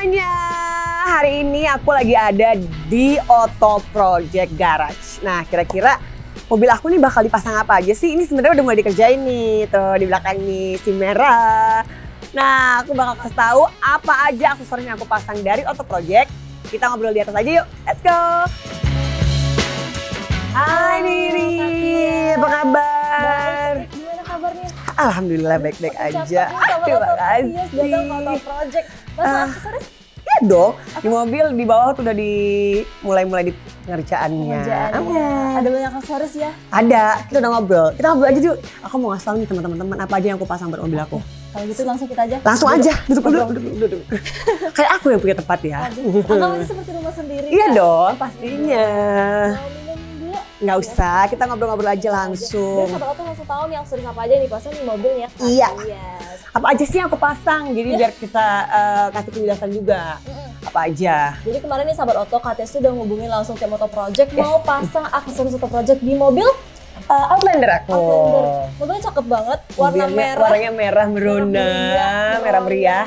semuanya. Hari ini aku lagi ada di Auto Project Garage. Nah, kira-kira mobil aku nih bakal dipasang apa aja sih? Ini sebenarnya udah mulai dikerjain nih, tuh di belakang nih si merah. Nah, aku bakal kasih tahu apa aja aksesoris yang aku pasang dari Auto Project. Kita ngobrol di atas aja yuk. Let's go. Alhamdulillah baik-baik aja. Terima kasih. Datang Auto Project. Masa Ah. aksesoris Iya dong, di mobil di bawah tuh udah di mulai-mulai di pengerjaannya. pengerjaannya. Ah, Ada banyak aksesoris ya. Ada, kita udah ngobrol. Kita ngobrol aja dulu. Aku mau ngasih tau nih teman-teman apa aja yang aku pasang buat mobil aku. Kalau gitu langsung kita aja. Langsung aja, duduk dulu, duduk, duduk, duduk. Kayak aku yang punya tempat ya. Aduh, aja seperti rumah sendiri. Iya dong, pastinya. Nggak usah, kita ngobrol-ngobrol aja Biar langsung. sahabat tuh langsung tahu nih aksesoris apa aja yang dipasang di mobilnya. kan? Iya. Yes. Apa aja sih yang aku pasang? Jadi biar kita eh, kasih penjelasan juga. Apa aja? Jadi kemarin nih sahabat Oto KTS udah ngubungin langsung ke Moto Project mau pasang aksesoris Auto Project di mobil Eh, Outlander aku. Outlander. Mobilnya cakep banget, warna Mobilnya merah. Warnanya merah merona, merah meriah.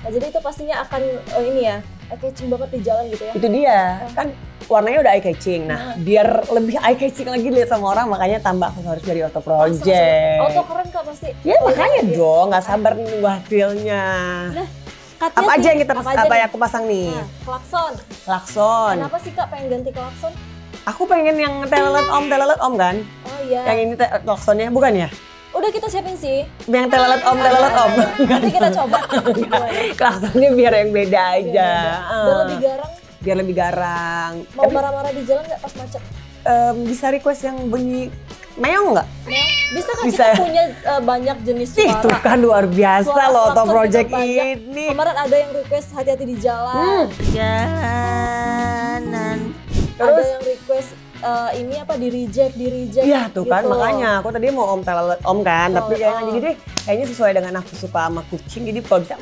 Nah, jadi itu pastinya akan oh, ini ya, catching banget di jalan gitu ya. Itu dia, kan warnanya udah eye catching. Nah, biar lebih eye catching lagi dilihat sama orang, makanya tambah aksesoris dari Auto Project. Auto keren kak pasti. Ya Oh, makanya iya. dong, nggak sabar nih nunggu hasilnya. Nah, apa sih, aja yang kita apa apa, aja yang aku pasang nih? Nah, klakson. Klakson. Kenapa sih kak pengen ganti klakson? Aku pengen yang telelet om, telelet om kan? Oh iya. Yang ini klaksonnya bukan ya? Udah kita siapin sih. Yang telelet om, telelet om. Nanti kita coba. Gimana? Klaksonnya biar yang beda aja. Biar lebih Ah, garang. biar lebih garang. Mau marah-marah di jalan nggak pas macet? Em, bisa request yang bunyi meong nggak? Bisa kan Bisa. kita punya eh, banyak jenis suara. itu kan luar biasa Suara loh juga Project ini. Kemarin ada yang request hati-hati di jalan. Jalanan. Ada Terus, yang request eh, ini apa di reject, di reject. iya tuh kan gitu. makanya aku tadi mau om telelet om kan, tapi Oh, kayaknya oh. jadi deh kayaknya sesuai dengan aku suka sama kucing jadi kalau bisa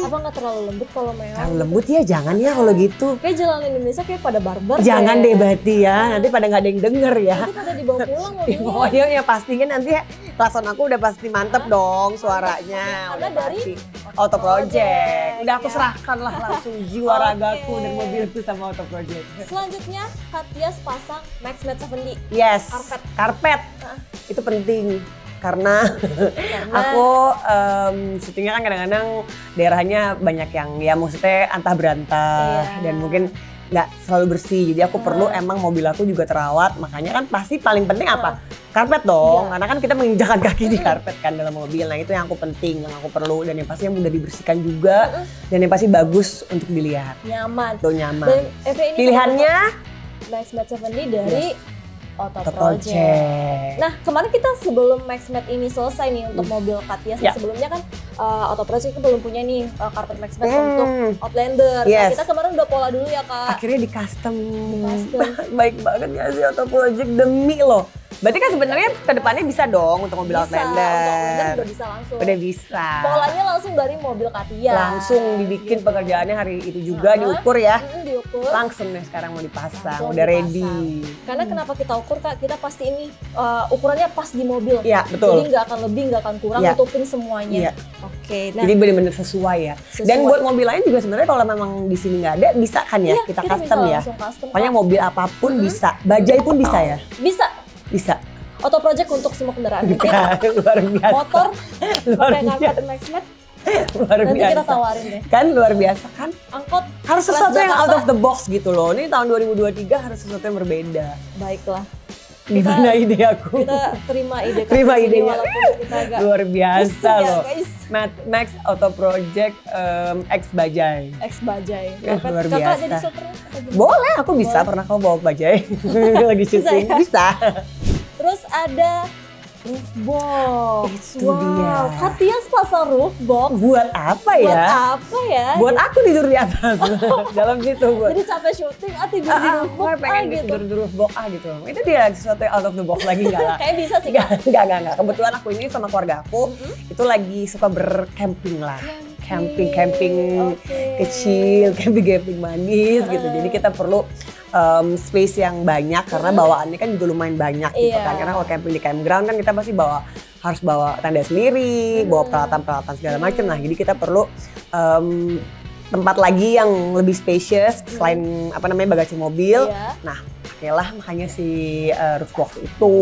Apa nggak terlalu lembut kalau meong? terlalu lembut ya jangan ya kalau gitu. Kayak jalan Indonesia kayak pada barbar. Jangan deh berarti ya, nanti pada nggak ada yang denger ya. Nanti pada dibawa pulang Ya, mobilnya. pokoknya ya pastinya nanti klakson aku udah pasti mantep dong suaranya. Karena Udah dari pasti. Auto Project. Udah aku ya. serahkan lah langsung jiwa Oke. ragaku dan mobilku sama Auto Project. Selanjutnya Katias pasang Max Mat 70. Yes. Karpet. Karpet. Hah. Itu penting karena Karena aku em, syutingnya kan kadang-kadang daerahnya banyak yang ya maksudnya antah berantah Iya. dan mungkin nggak selalu bersih. Jadi aku perlu Hmm. emang mobil aku juga terawat. Makanya kan pasti paling penting apa? Karpet dong. Iya. Karena kan kita menginjakan kaki di karpet kan dalam mobil. Nah itu yang aku penting, yang aku perlu dan yang pasti yang mudah dibersihkan juga dan yang pasti bagus untuk dilihat. nyaman. Tuh nyaman. Dan ini Pilihannya Max Mat 70 dari Auto Auto Project. Project. Nah, kemarin kita sebelum Max Mat ini selesai nih untuk mobil Katias, Ya. sebelumnya kan uh, Auto Project itu belum punya nih uh, karpet Max Mat Hmm. untuk Outlander. Yes. Nah, kita kemarin udah pola dulu ya, Kak. akhirnya di custom. custom. Baik banget ya sih Auto Project demi loh. Berarti kan sebenarnya ke depannya bisa dong untuk mobil Bisa, untuk Outlander Outlander. udah bisa langsung. Udah bisa. Polanya langsung dari mobil Katias. Langsung dibikin Gitu. pekerjaannya hari itu juga diukur ya. Diukur. Langsung nih sekarang mau dipasang, Langsung udah dipasang. ready. Karena kenapa kita ukur kak? Kita pasti ini uh, ukurannya pas di mobil. Iya, Jadi betul. nggak akan lebih, nggak akan kurang, Iya. nutupin semuanya. Iya. Oke, nah Jadi bener-bener sesuai ya. Sesuai. Dan buat mobil lain juga sebenarnya kalau memang di sini nggak ada bisa kan ya iya, kita, custom ya. custom, Pokoknya mobil apa pun bisa. Bajai pun bisa ya. bisa. Bisa. Auto project untuk semua kendaraan. luar biasa. Motor, luar pakai biasa. Max Mat, Luar nanti biasa. kita tawarin deh. Kan luar biasa kan? Angkot, Harus sesuatu yang out of the box gitu loh. Ini tahun 2023 harus sesuatu yang berbeda. baiklah. Di Kita- mana ide aku? Kita terima ide Terima idenya. walaupun kita agak Luar biasa ya, loh. Matt Max Auto Project em, X Bajai. Ex bajai. Ya, Kakak, luar kakak biasa. jadi sopirnya atau gimana? Boleh, aku bisa. Boleh. Pernah kau bawa bajai lagi Bisa syuting? ya? Bisa. Terus ada roof box. Itu wow. dia. Katias pasang roof box. Buat apa Buat ya? apa ya? Buat aku tidur di atas. Dalam situ buat. Jadi capek syuting, ah tidur di Ah, ah, roof box gue ah, pengen gitu. tidur di roof box ah gitu. Itu dia sesuatu yang out of the box lagi enggak lah. Kayak bisa sih Enggak, kak. enggak, enggak, enggak. Kebetulan aku ini sama keluarga aku Mm-mm. itu lagi suka bercamping lah. Camping, camping Oke. kecil, camping-camping manis gitu. Ah. Jadi kita perlu um, space yang banyak karena bawaannya kan juga lumayan banyak gitu Iya. kan. Karena kalau camping di campground kan kita pasti bawa harus bawa tenda sendiri, bawa Hmm. peralatan-peralatan segala macam. Nah, jadi kita perlu um, tempat lagi yang lebih spacious selain apa namanya bagasi mobil. Iya. Pakailah makanya si uh, roof box itu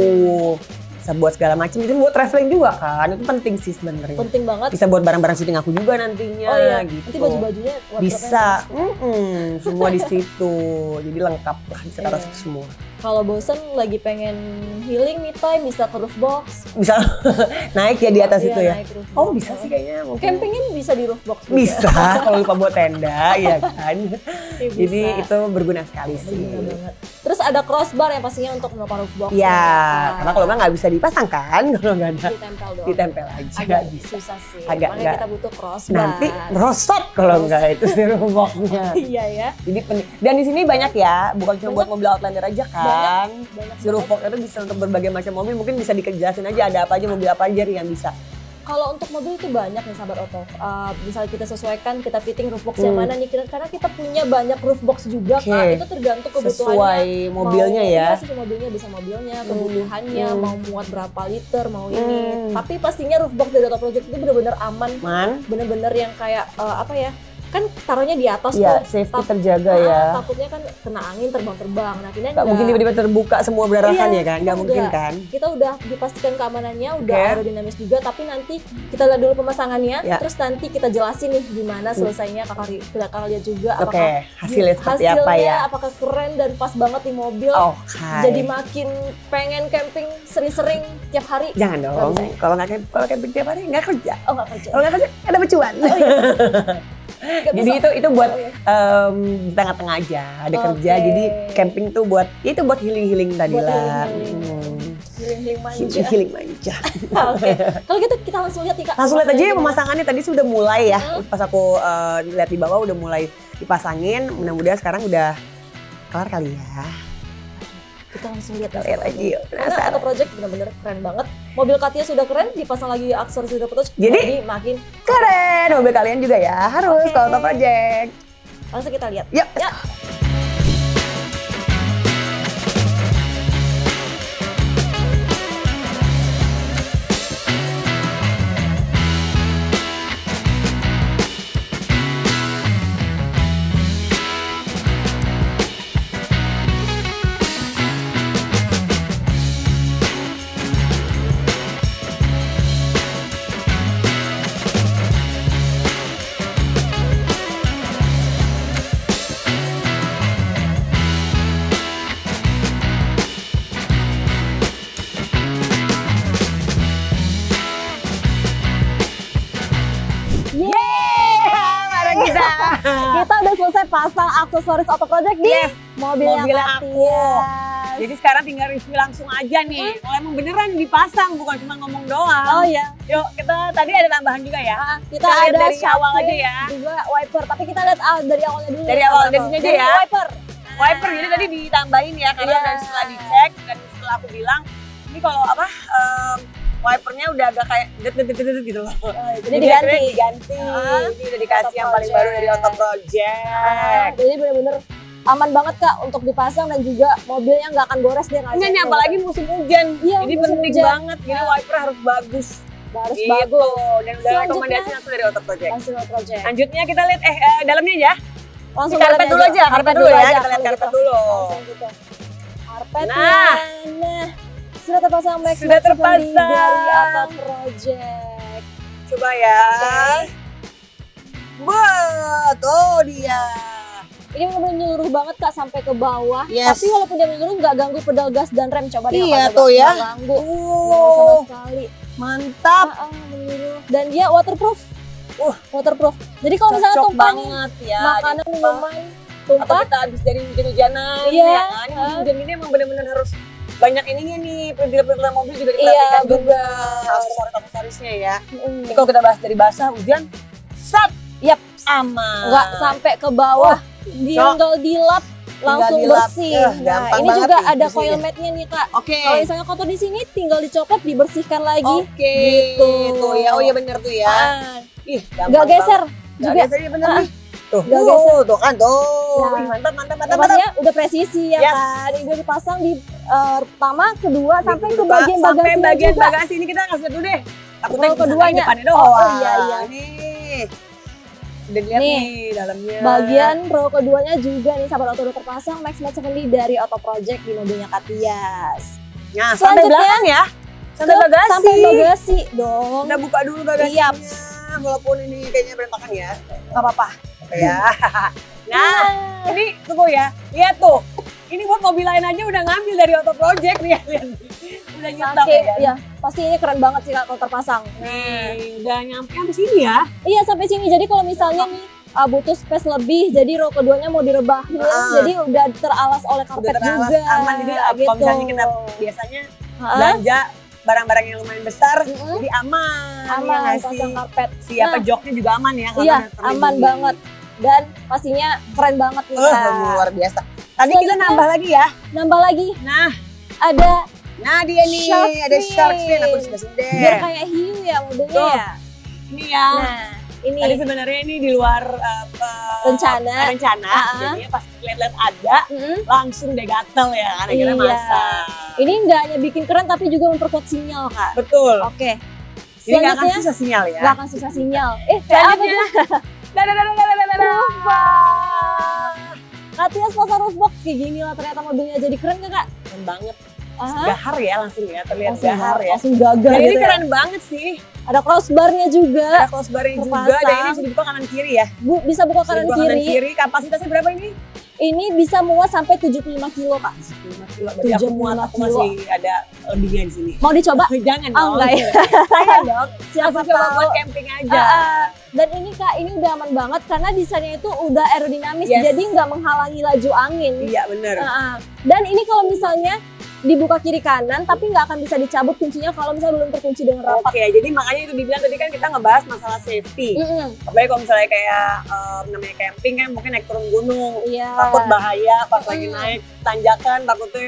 bisa buat segala macam. Itu buat traveling juga kan. Itu penting sih sebenarnya. Penting banget. bisa buat barang-barang syuting aku juga nantinya Oh iya, gitu. nanti baju-bajunya bisa. bagus. Mm-mm, semua di situ. Jadi lengkap lah bisa taruh Iya. situ semua Kalau bosen lagi pengen healing me time bisa ke roof box. bisa naik ya di atas Iya, itu ya oh bisa sih kayaknya mungkin Campingin bisa di roof box juga. bisa kalau lupa buat tenda ya kan Iya, jadi bisa. itu berguna sekali sih Berguna banget. Terus ada crossbar yang pastinya untuk roof box. ya Nah, karena kalau nggak bisa dipasang kan kalau nggak ada ditempel doang. ditempel aja Agak bisa susah sih. Agak Makanya kita butuh crossbar. nanti merosot kalau nggak itu si boxnya Iya ya. jadi penting dan di sini banyak ya bukan cuma buat mobil Outlander aja kan Banyak si itu bisa untuk berbagai macam mobil mungkin bisa dijelasin aja ada apa aja mobil apa aja yang bisa Kalau untuk mobil itu banyak nih sahabat oto. Uh, misalnya kita sesuaikan, kita fitting roof box yang Hmm. mana nih? Karena kita punya banyak roof box juga Oke. kak. Itu tergantung kebutuhannya. sesuai mobilnya mau, ya Iya, sesuai mobilnya bisa mobilnya, kebutuhannya, Hmm. mau muat berapa liter, mau ini. Hmm. Tapi pastinya roof box dari Auto Project itu bener-bener aman, man bener-bener yang kayak uh, apa ya? Kan taruhnya di atas ya tuh. safety terjaga Ah, ya Takutnya kan kena angin terbang-terbang. Nah, ini nggak mungkin tiba-tiba terbuka semua berarahan Iya, ya kan nggak mungkin kan kita udah dipastikan keamanannya, udah Oke. aerodinamis juga, tapi nanti kita lihat dulu pemasangannya, Ya. terus nanti kita jelasin nih gimana selesainya kakak ri- kakak lihat juga apakah hasilnya seperti apa hasilnya ya apakah keren dan pas banget di mobil, oke jadi makin pengen camping sering-sering tiap hari. jangan dong ya? kalau nggak kalau camping tiap hari nggak kerja Oh nggak kerja. kalau nggak kerja ada becuan Nggak jadi itu itu buat em, di tengah-tengah aja ada kerja Oke. jadi camping tuh buat ya itu buat healing healing tadi lah healing-healing. Hmm. Manja. healing manja Oke. Kalau gitu kita langsung lihat nih kak. langsung lihat aja ya pemasangannya tadi sudah mulai ya Hmm. pas aku eh, lihat di bawah udah mulai dipasangin mudah-mudahan sekarang udah kelar kali ya Kita langsung lihat. lihat aja yuk Karena Auto Project bener-bener keren banget. Mobil Katia sudah keren, dipasang lagi aksesoris sudah project. Jadi- makin keren mobil kalian juga ya harus Oke. kalau Auto project langsung kita lihat. yuk Ya. Pasang aksesoris Auto Project di Yes, mobilnya mobilnya Katia. Jadi sekarang tinggal review langsung aja nih. Kalau emang beneran dipasang, bukan cuma ngomong doang. Oh iya, Yuk, kita tadi ada tambahan juga ya. Nah, kita, Kita ada dari awal aja ya. Juga wiper, tapi kita lihat ah, dari awalnya dulu. Dari awal, dari sini aja Dari ya. Wiper. Wiper jadi tadi ditambahin ya karena Iya. dan setelah dicek dan setelah aku bilang ini kalau apa em, wipernya udah agak kayak det det det det gitu loh. Jadi diganti. akhirnya diganti. Ah, Ini udah dikasih yang paling baru dari Auto Project. Project. Jadi bener-bener aman banget kak untuk dipasang dan juga mobilnya nggak akan gores dia nggak nih apalagi musim hujan. Iya, Jadi musim penting hujan. banget. Jadi wiper harus bagus. harus Gitu. bagus. Dan udah rekomendasi langsung dari Auto Project. Langsung Auto Project. Lanjutnya kita lihat eh, eh, dalamnya aja. Langsung karpet dalamnya dulu aja, karpet dulu ya. Kita lihat karpet gitu. dulu. Gitu. Karpetnya. Nah. Nah. Sudah terpasang Max Sudah terpasang. dari Auto Project. Coba ya. Buat, oh dia. Ini benar-benar menyeluruh banget kak sampai ke bawah. Yes. Tapi walaupun dia menyeluruh nggak ganggu pedal gas dan rem. Coba deh Iya tuh ya. Nggak ganggu. Nggak sama sekali. mantap. Ah, ah. Dan dia waterproof. Uh. waterproof. Jadi kalau misalnya tumpah nih banget ya. makanan minuman Atau tumpah, kita habis dari hujan-hujanan Iya. ya kan. Ini Ah. hujan ini emang bener-bener harus banyak ininya nih, perintilan-perintilan mobil juga Iya, diperhatikan juga. bener. Aksesoris-aksesorisnya ya. mm, kalau kita bahas dari basah hujan, sat, Yap. aman. nggak sampai ke bawah, tinggal dilap langsung dilap. bersih. Eh, nah, ini juga nih ada coil mat-nya nih kak. Oke. Kalau misalnya kotor di sini, tinggal dicopot, dibersihkan lagi. Oke, Gitu. Tuh ya, oh iya bener tuh ya. Ah, Ih, nggak geser Gak juga. geser ya bener Ah. nih. Tuh, Nggak tuh, geser. tuh kan tuh. Ya. Wih, mantap, mantap, Ya, mantap, mantap. udah presisi ya Yes. kan. Ini udah dipasang di eh, pertama, kedua, sampai ke bagian sampai bagasinya bagian juga. bagasi ini kita ngasih dulu deh. Takutnya bisa keduanya. depannya Oh, doang. oh, iya, iya. Nih. Udah dilihat Nih, nih, dalamnya. Bagian row keduanya juga nih sahabat Auto udah terpasang Max 70 dari Auto Project di mobilnya Katias. Nah, sampai Selanjutnya, belakang ya. Sampai Ke- bagasi. Sampai bagasi dong. Kita buka dulu bagasinya. Iya. Walaupun ini kayaknya berantakan ya. Gak apa-apa. Apa ya. nah, ini tunggu ya. Lihat tuh. Ini buat mobil lain aja udah ngambil dari Auto Project nih. Lihat. Udah nyetak ya. ya, pasti ini keren banget sih kalau terpasang. Nih, udah nyampe sampai sini ya. Iya sampai sini. Jadi kalau misalnya nih uh, butuh space lebih, jadi row keduanya mau direbahin, Ah. jadi udah teralas oleh karpet Udah teralas, juga. aman. Jadi uh, gitu. kalau misalnya kita biasanya Hah? belanja barang-barang yang lumayan besar, Mm-mm. jadi aman. ya aman sih? pasang karpet. Siapa Nah. joknya juga aman ya. Iya, aman banget. Dan pastinya keren banget nih Uh, luar biasa. Tadi kita nambah lagi ya. Nambah lagi Nah, ada nah dia nih Shark ada shark fin aku sudah sendiri. biar kayak hiu ya modelnya Tuh. ya. Ini ya. Nah, ini Tadi sebenarnya ini di luar apa, Rencana. rencana. Ah, ah. Jadinya pas lihat-lihat ada Mm-mm. langsung deh gatel ya karena kita Iya. masak. ini nggak hanya bikin keren tapi juga memperkuat sinyal kak. Betul. Oke. Ini nggak akan susah sinyal ya. nggak akan susah sinyal. Eh, kayak apa tuh? Dadah, dadah, dadah, dadah, dadah. Katias pasang roofbox kayak gini lah ternyata mobilnya jadi keren gak kak? Keren banget. Aha. Gahar ya langsung ya, terlihat Langsung, gahar ya. langsung gagal Dan ini gitu ya. keren banget sih. Ada crossbarnya juga. Ada crossbar-nya juga dan ini bisa dibuka kanan kiri ya. Bu, bisa buka Bisa kanan dibuka kiri. kiri. Kapasitasnya berapa ini? Ini bisa muat sampai 75 kilo kak. 5 kilo. Berarti aku 75 muat, aku kilo. masih ada lebihnya di sini. Mau dicoba? Jangan Oh, dong. enggak ya? Saya dong. Siapa Aku tahu. buat camping aja. Ah, ah. dan ini kak, ini udah aman banget karena desainnya itu udah aerodinamis, Yes. jadi nggak menghalangi laju angin. Iya bener. Ah, ah. Dan ini kalau misalnya dibuka kiri kanan, tapi nggak akan bisa dicabut kuncinya kalau misalnya belum terkunci dengan rapat. Oke, jadi makanya itu dibilang tadi kan kita ngebahas masalah safety. Mm-mm. Apalagi kalau misalnya kayak em, namanya camping kan mungkin naik turun gunung, Iya. takut bahaya pas lagi Mm. naik tanjakan, takutnya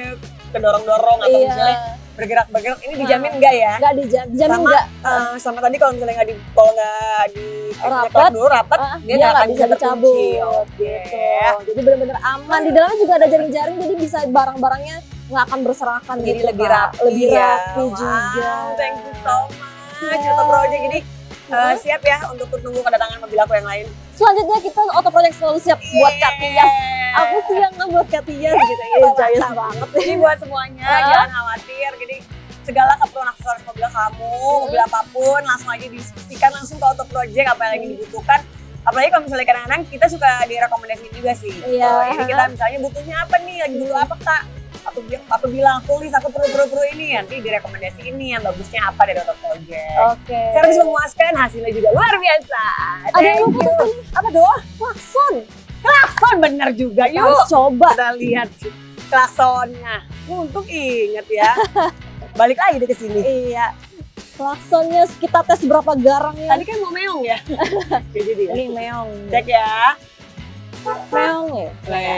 kedorong-dorong atau Iya. misalnya bergerak-bergerak. Ini Nah. dijamin enggak ya? Nggak dijamin, dijamin Sama- nggak. Eh, sama tadi kalau misalnya nggak di kalau nggak di Rapat. dulu rapat, Ah, dia dia nggak nggak akan bisa dicabut. Oke. gitu. Jadi benar-benar aman. Di dalamnya juga ada jaring-jaring, jadi bisa barang-barangnya nggak akan berserakan Jadi gitu, lebih rapi lebih ya. rapi Wow, juga. Thank you so much. Auto Project. Jadi Hmm. siap ya untuk tunggu kedatangan mobil aku yang lain. Selanjutnya kita auto project selalu siap buat Yeay. Kak Tias. Aku sih yang ngebuat Kak Tias gitu ya, joyous banget. Jadi buat semuanya Hah? jangan khawatir. Jadi segala keperluan aksesoris mobil kamu, Hmm. mobil apa pun langsung aja diskusikan langsung ke Auto Project apa yang lagi Hmm. dibutuhkan. Apalagi kalau misalnya kadang-kadang kita suka direkomendasiin juga sih. Iya. Oh, Jadi kita misalnya butuhnya apa nih, lagi butuh apa kak? Aku, aku bilang tulis aku perlu perlu perlu ini nanti direkomendasi ini yang bagusnya apa dari Auto Project. Oke. Servis memuaskan, hasilnya juga luar biasa. Ada yang lupa tuh. Apa tuh? Klakson. Klakson bener juga. Yuk Harus coba. kita lihat klaksonnya. Untung inget ya. Balik lagi deh ke sini. Iya. Klaksonnya kita tes berapa garangnya. Tadi kan mau meong ya. Jadi dia. Ini meong. Cek ya. Meong ya. Iya.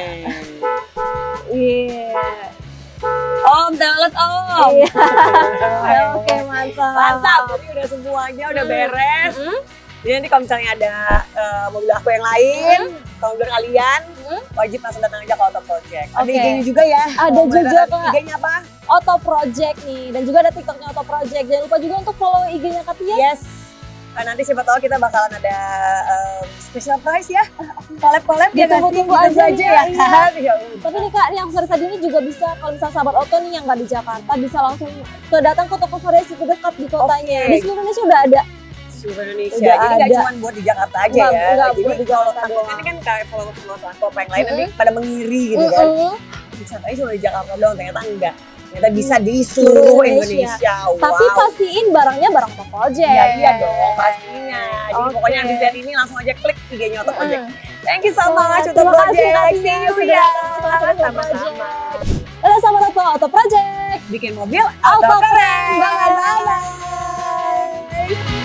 Om, telet om. Iya. Oke, mantap. Mantap, jadi udah semuanya udah Hmm. beres. Hmm. Jadi nanti kalau misalnya ada eh, mobil aku yang lain, kalau mobil kalian, Hmm. wajib langsung datang aja ke Auto Project. Ada Oke. IG-nya juga ya. Ada juga, ada Kak. IG-nya apa? Auto Project nih dan juga ada TikToknya Auto Project. Jangan lupa juga untuk follow IG-nya Katia. Yes. Nah, nanti siapa tahu kita bakalan ada em, special prize ya. Collab-collab ya nggak sih? Ditunggu-tunggu Gitu aja aja ya kan? Ya. Tapi nih kak, yang aksesoris tadi ini juga bisa kalau misalnya sahabat auto nih yang nggak di Jakarta bisa langsung ke datang ke toko variasi terdekat di kotanya. Oke. Di seluruh Indonesia udah ada. seluruh Indonesia. Udah Jadi nggak ada. cuma buat di Jakarta aja Nggak- ya. nggak Jadi buat di kalau doang. ini kan kayak follower follower transport yang lain nanti Mm-mm. pada mengiri gitu kan. Mm-mm. Bisa aja cuma di Jakarta doang, ternyata enggak. Ternyata bisa di seluruh Indonesia. Indonesia. Wow. Tapi pastiin barangnya barang Auto Project. Iya iya dong pastinya. Jadi Oke. pokoknya habis lihat ini langsung aja klik IG-nya Project. Mm. Thank you so much Auto terima kasih, Project. See you sudah ya. Sama-sama. Ada sahabat auto Auto Project. Bikin mobil Auto auto keren. Bye-bye. Bye.